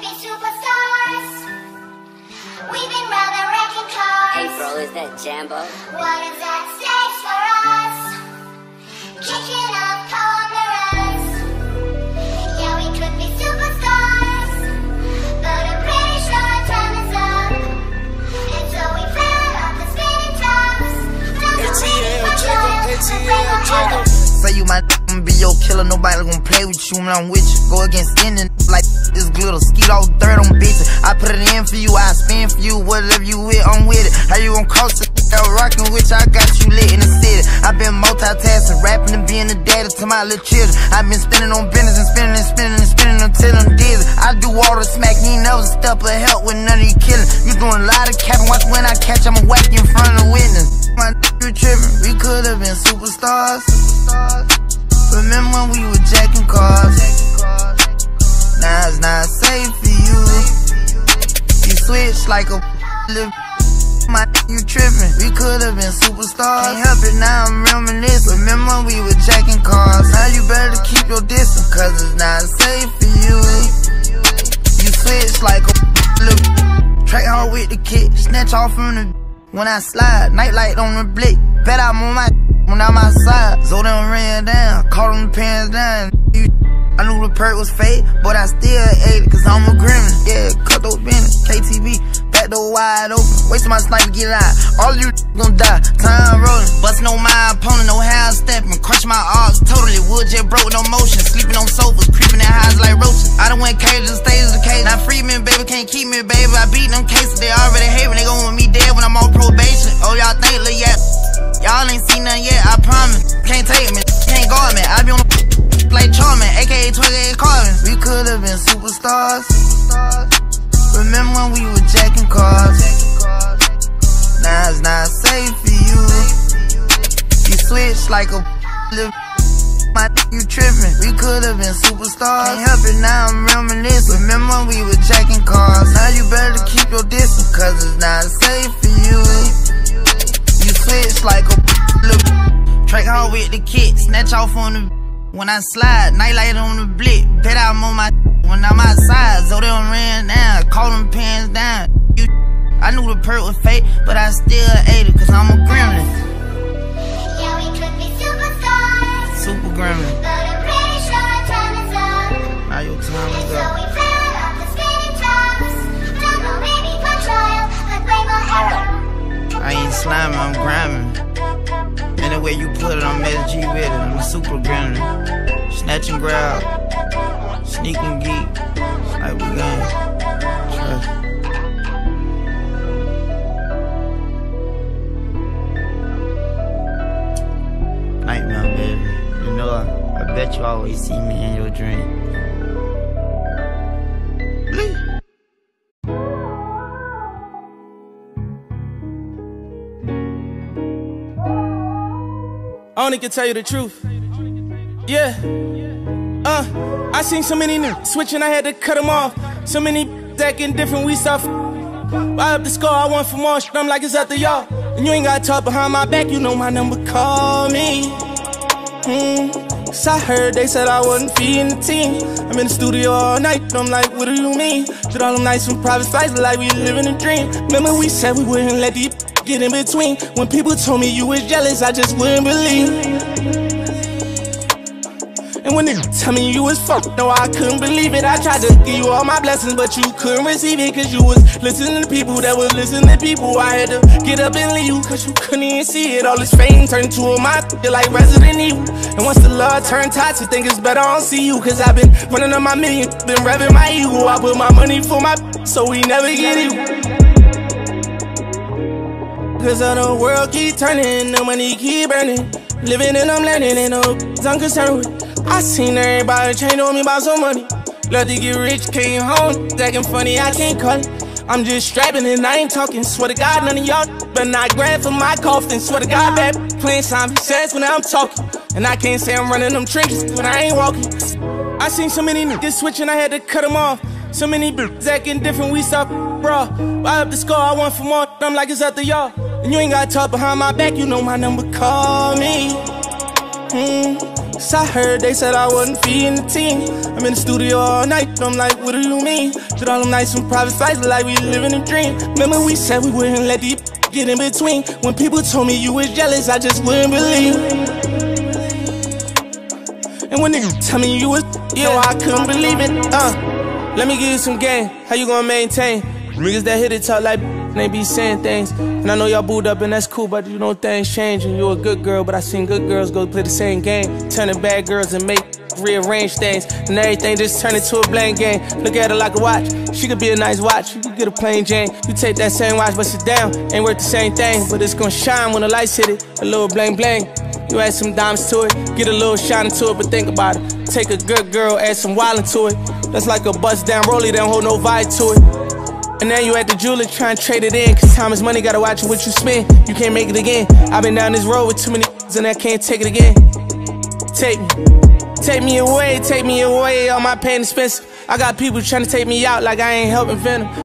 could be superstars. We've been rather wrecking cars. Hey, bro, is that Jambo? What is at stake for us? Kicking up cameras. Yeah, we could be superstars. But I'm pretty sure our time is up. And so we fell off the spinning tops. Don't know ATL if I Jacob, should. ATL Break my Jacob. Say you my I'ma be your killer, nobody gonna play with you when I'm with you. Go against any like this glitter, skeet all dirt on bitches. I put it in for you, I spend for you, whatever you with, I'm with it. How you gon' the out rockin' which I got you lit in the city. I've been multitasking, rapping and being a daddy to my little children. I've been spinning on business and spinning and spinning and spinning until I'm dizzy. I do all the smack, ain't never step of help with none of you killing. You doing a lot of capping, watch when I catch, I'ma whack you in front of the witness. My you trippin', we could've been superstars. Remember when we were jacking cars? It's not safe for you. You switch like a little. My you trippin', we could've been superstars. Can't help it now, I'm reminiscing. Remember we were jacking cars? Now you better keep your distance, cause it's not safe for you. You switch like a little. Track hard with the kick, snatch off from the. When I slide, nightlight on the blick. Bet I'm on my when I'm outside. Them ran down, caught them pants down. You, I knew the Perc was fake, but I still ate it, cause I'm a gremlin. Yeah, cut those business, KTV, back door wide open. Wasting my sniper, get out. All you gon' die, time rolling. Bustin' on my opponent, no half stepping. Crush my arms, totally wood jet broke, no motion. Sleeping on sofas, creeping in highs like roaches. I done went cages, stages of cage. Now free baby, can't keep me, baby. I beat them cases, they already hate me. They gon' want me dead when I'm on probation. Oh, y'all think, look, yeah. Could've been superstars. Remember when we were jacking cars? Now it's not safe for you. You switch like a. My you trippin', we could've been superstars. Can't help it now, I'm reminiscing. Remember when we were jacking cars? Now you better keep your distance, cause it's not safe for you. You switch like a. Track hard with the kick, snatch off on the. When I slide, nightlight on the blick. Bet I'm on my. When I'm outside, them ran down, caught them pants down. I knew the Perc was fake, but I still ate it, cause I'm a gremlin. Super gremlin. Snatch and grab, sneak and geek. Like we gang. Trust. Nightmare, baby. You know, I, I bet you always see me in your dream. I only can tell you the truth. Yeah. Uh, I seen so many niggas switching, I had to cut them off. So many acting different, we start. Why up the score, I want for more shit, I'm like it's up to y'all. And you ain't gotta talk behind my back, you know my number, call me. Hmm. Cause I heard they said I wasn't feeding the team. I'm in the studio all night, I'm like, what do you mean? Did all them nights from private flights, like we living a dream. Remember we said we wouldn't let these get in between. When people told me you was jealous, I just wouldn't believe. And when they tell me you was fucked, no, I couldn't believe it. I tried to give you all my blessings, but you couldn't receive it. Cause you was listening to people that was listening to people. I had to get up and leave you, cause you couldn't even see it. All this fame turned to a my you're like Resident Evil. And once the love turned toxic, think it's better I don't see you. Cause I've been running on my million, been revving my ego. I put my money for my so we never get you. Cause of the world keep turning, the money keep burning. Living and I'm learning, and no I'm concerned with. I seen everybody change on me about some money. Love to get rich, came home, acting funny, I can't call it. I'm just strapping and I ain't talking. Swear to God, none of y'all but not grab for my coffin. Swear to God, baby, playing Simon Says when I'm talking. And I can't say I'm running them trinkets when I ain't walking. I seen so many niggas switching, I had to cut them off. So many bitches acting different, we stop, bro. Why up the score, I want for more, I'm like it's up to y'all. And you ain't gotta talk behind my back, you know my number, call me. Cause I heard they said I wasn't feeding the team. I'm in the studio all night, I'm like, what do you mean? Did all them nights from private flights like we living a dream. Remember we said we wouldn't let these get in between. When people told me you was jealous, I just wouldn't believe. And when niggas tell me you was, know I couldn't believe it. Uh, let me give you some game. How you gonna maintain? Niggas that hit it talk like they be saying things. And I know y'all booed up and that's cool, but you know things changing. You a good girl, but I seen good girls go play the same game. Turning bad girls and make rearrange things. And everything just turn into a blank game. Look at her like a watch. She could be a nice watch. You could get a plain Jane. You take that same watch, but sit down. Ain't worth the same thing, but it's gonna shine when the lights hit it. A little bling bling. You add some diamonds to it, get a little shine into it, but think about it. Take a good girl, add some wildin' to it. That's like a bust down rollie, don't hold no vibe to it. And now you at the jeweler trying to trade it in. Cause time is money, gotta watch what you spend. You can't make it again. I've been down this road with too many and I can't take it again. Take me. Take me away, take me away. All my pain expensive. I got people trying to take me out like I ain't helping Venom.